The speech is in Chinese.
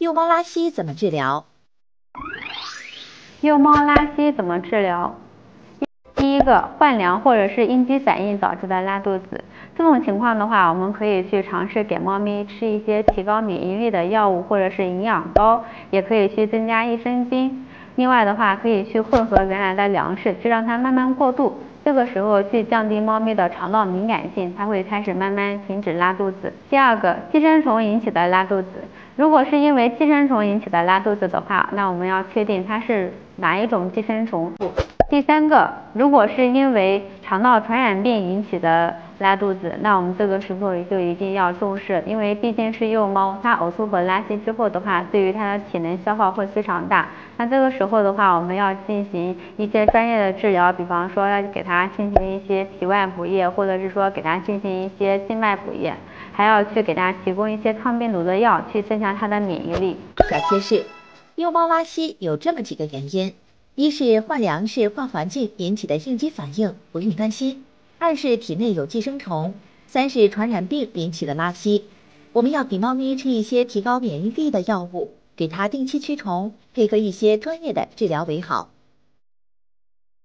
幼猫拉稀怎么治疗？幼猫拉稀怎么治疗？第一个，换粮或者是应激反应导致的拉肚子，这种情况的话，我们可以去尝试给猫咪吃一些提高免疫力的药物，或者是营养膏，也可以去增加益生菌。另外的话，可以去混合原来的粮食，去让它慢慢过渡。这个时候去降低猫咪的肠道敏感性，它会开始慢慢停止拉肚子。第二个，寄生虫引起的拉肚子，如果是因为寄生虫引起的拉肚子的话，那我们要确定它是哪一种寄生虫。第三个，如果是因为肠道传染病引起的拉肚子，那我们这个时候就一定要重视，因为毕竟是幼猫，它呕吐和拉稀之后的话，对于它的体能消耗会非常大。那这个时候的话，我们要进行一些专业的治疗，比方说要给它进行一些体外补液，或者是说给它进行一些静脉补液，还要去给它提供一些抗病毒的药，去增强它的免疫力。小贴士：幼猫拉稀有这么几个原因。一是换粮食、换环境引起的应激反应，不用担心；二是体内有寄生虫；三是传染病引起的拉稀。我们要给猫咪吃一些提高免疫力的药物，给它定期驱虫，配合一些专业的治疗为好。